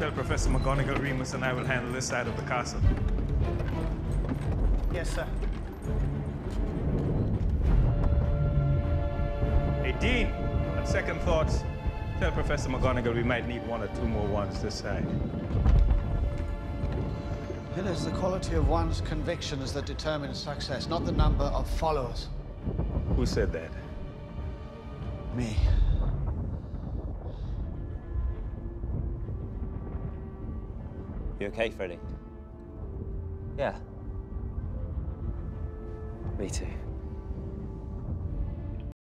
Tell Professor McGonagall, Remus, and I will handle this side of the castle. Yes, sir. Hey, Dean, on second thoughts, tell Professor McGonagall we might need one or two more ones this side. It is the quality of one's convictions that determines success, not the number of followers. Who said that? Me. You okay, Freddy? Yeah. Me too.